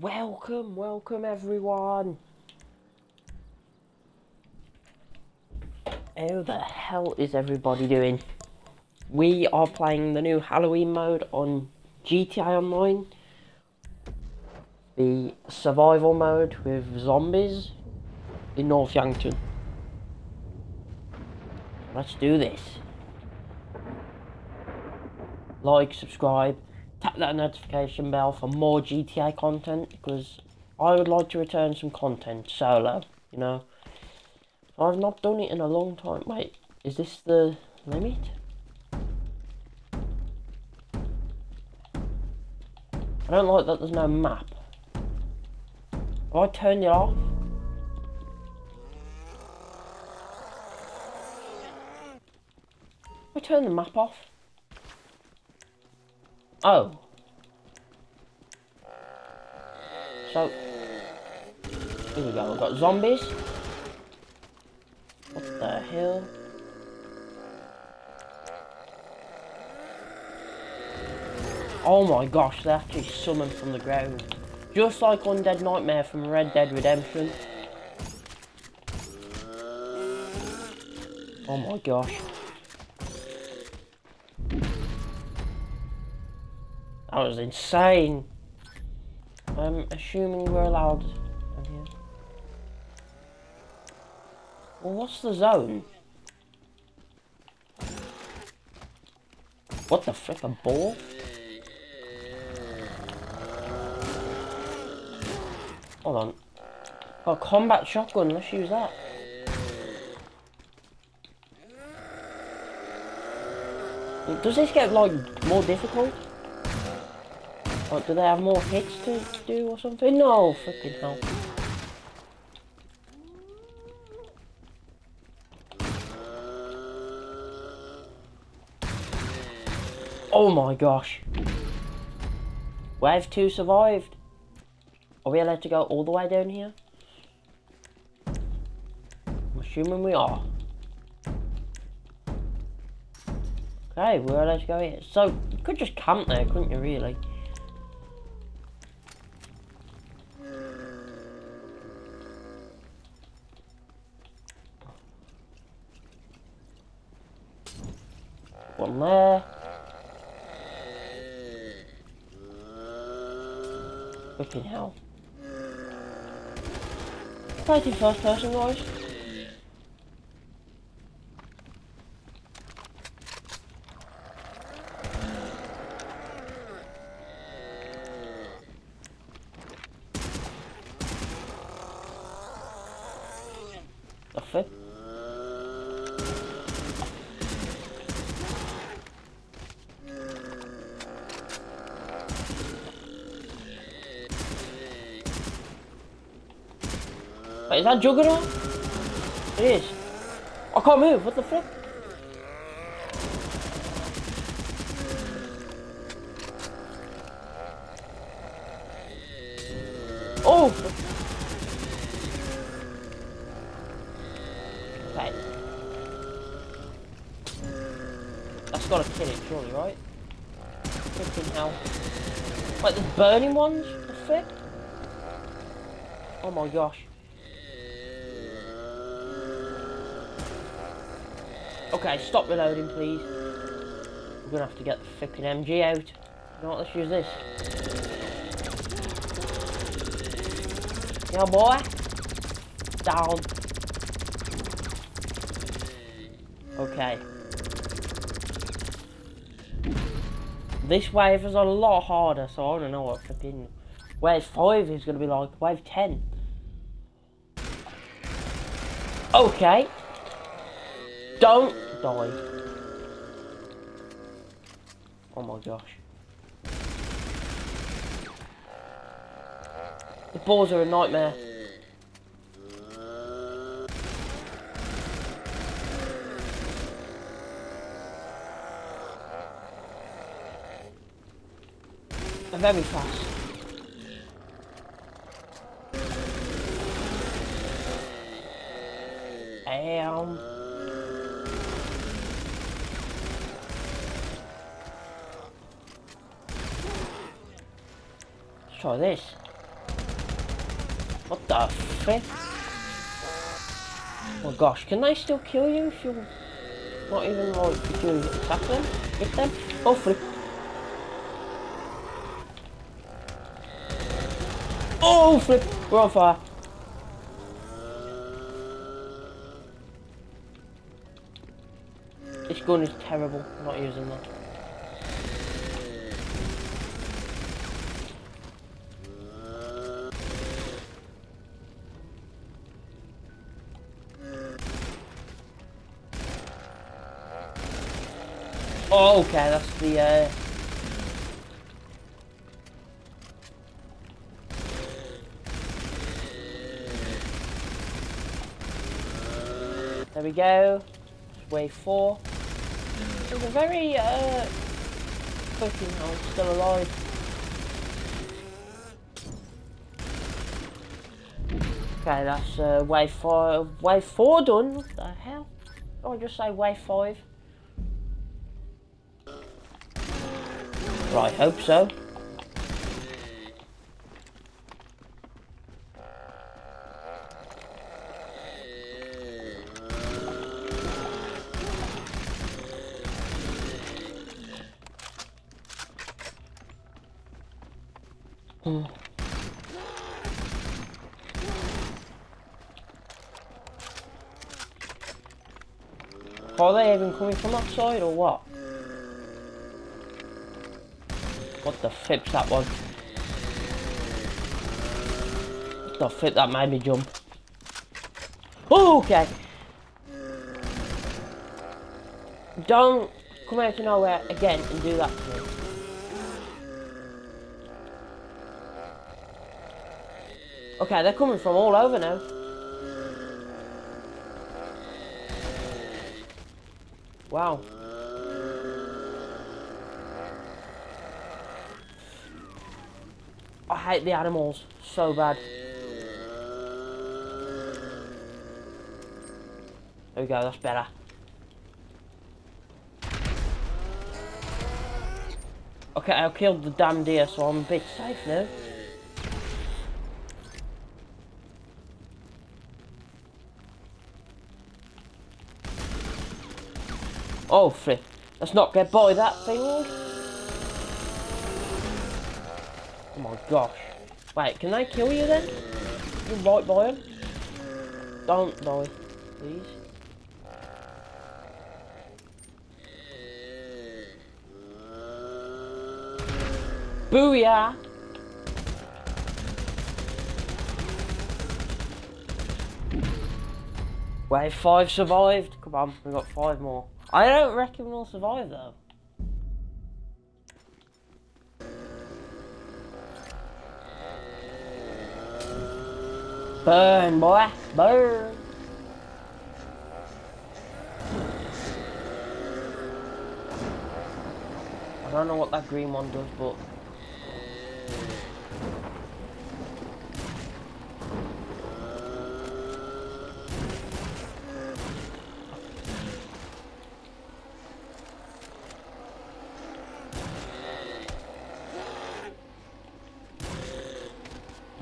Welcome, welcome everyone. How the hell is everybody doing? We are playing the new Halloween mode on GTA Online. The survival mode with zombies in North Yankton. Let's do this. Like, subscribe, tap that notification bell for more GTA content because I would like to return some content solo, you know. I've not done it in a long time. Wait, is this the limit? I don't like that there's no map. Have I turned it off? I turned the map off. Oh. So, here we go. We've got zombies. What the hell? Oh my gosh, they actually summoned from the ground. Just like Undead Nightmare from Red Dead Redemption. Oh my gosh. That was insane. I'm assuming we're allowed in here. Well, what's the zone? What the frick, a ball? Hold on. Oh, combat shotgun, let's use that. Does this get, like, more difficult? Or do they have more hits to do or something? No, freaking hell. Oh my gosh. Wave 2 survived. Are we allowed to go all the way down here? I'm assuming we are. Okay, we're allowed to go here. So, you could just camp there, couldn't you, really? There. Flipping hell. Fighting first person, guys. The flip. Wait, is that Juggernaut? It is. I can't move, what the flip? Oh! Okay. That's gotta kill it, surely, right? Flipping hell. Wait, the burning ones? The flip? Oh my gosh. Okay, stop reloading, please. We're gonna have to get the flipping MG out. You know what, let's use this. Yeah, boy. Down. Okay. This wave is a lot harder, so I don't know what flipping... Wave 5 is gonna be like, wave 10. Okay. Don't Oh my gosh. The balls are a nightmare. They're very fast. Um. Let's this. What the flip? Oh gosh, can they still kill you if you're not even like you attack them? Hit them? Oh flip. Oh flip! We're on fire. This gun is terrible. I'm not using that. Oh, okay, that's the, uh... There we go. Wave four. It's a very, uh... Fucking hell, still alive. Okay, that's uh, wave four. Wave four done. What the hell? Oh, just say wave five. Right, hope so. Hmm. Are they even coming from that side or what? What the flip's that one? What the flip that made me jump? Okay. Don't come out of nowhere again and do that to me. Okay, they're coming from all over now. Wow. Hate the animals so bad. There we go, that's better. Okay, I killed the damn deer, so I'm a bit safe now. Oh, flip. Let's not get by that thing. Oh my gosh. Wait, can they kill you then? You're right by them? Don't die, please. Booyah! Wave 5 survived. Come on, we've got 5 more. I don't reckon we'll survive though. Burn, boy, burn. I don't know what that green one does, but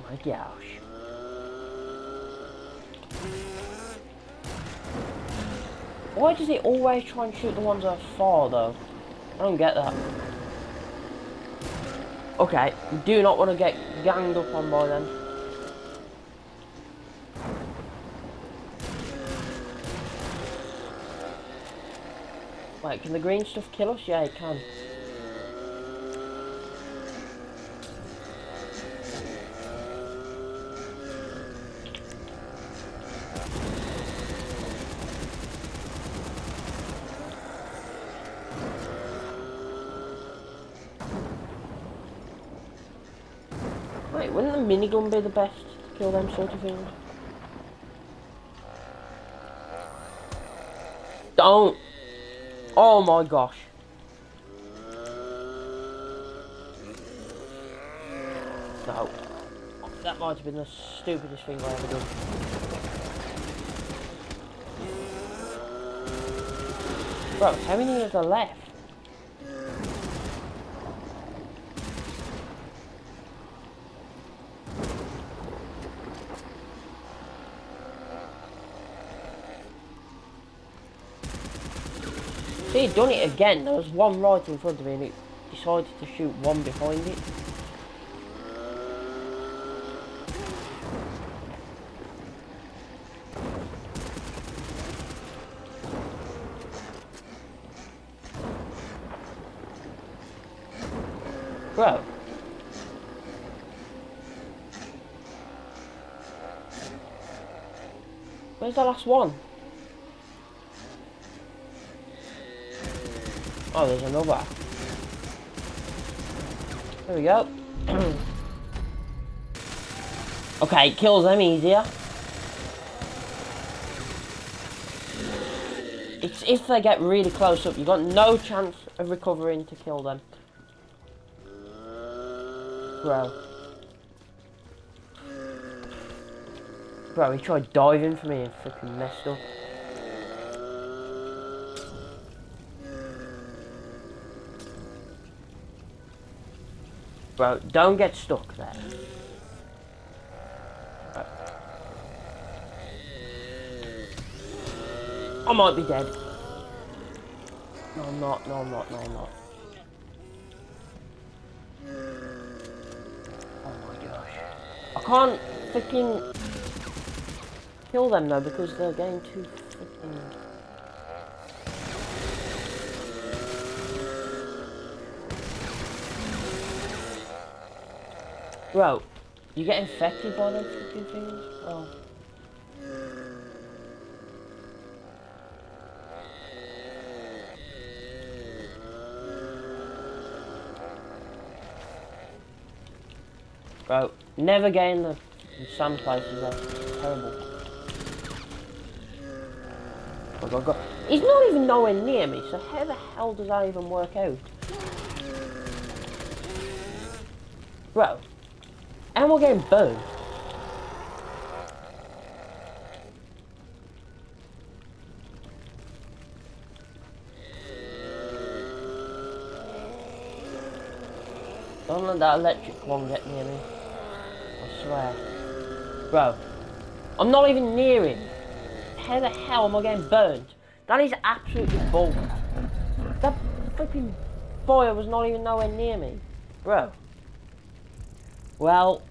my gosh. Why does he always try and shoot the ones that are far though? I don't get that. Okay, do not want to get ganged up on by them. Wait, can the green stuff kill us? Yeah, it can. Wait, wouldn't the minigun be the best to kill them sort of things? Don't! Oh my gosh. No. That might have been the stupidest thing I ever done. Bro, how many are there left? He'd done it again. There was one right in front of me and he decided to shoot one behind it. Bro. Where's the last one? Oh, there's a another. There we go. okay, kills them easier. It's if they get really close up, you've got no chance of recovering to kill them. Bro. Bro, he tried diving for me and freaking messed up. Bro, don't get stuck there. I might be dead. No, I'm not. No, I'm not. No, I'm not. Oh my gosh. I can't freaking kill them though because they're getting too freaking... Bro, you get infected by them freaking things? Oh. Bro, never gain the in some places that's terrible. Oh god, god. He's not even nowhere near me, so how the hell does that even work out? Bro, and we're getting burned. Don't let that electric one get near me. I swear. Bro, I'm not even near him. How the hell am I getting burned? That is absolutely bull. That freaking fire was not even nowhere near me. Bro. Well,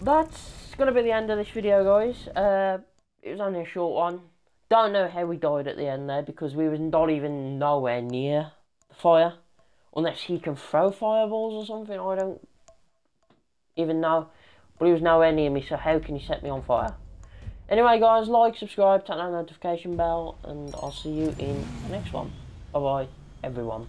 that's going to be the end of this video, guys. Uh, it was only a short one. Don't know how we died at the end there, because we was not even nowhere near the fire. Unless he can throw fireballs or something, I don't even know. But he was nowhere near me, so how can he set me on fire? Anyway, guys, like, subscribe, tap that notification bell, and I'll see you in the next one. Bye-bye, everyone.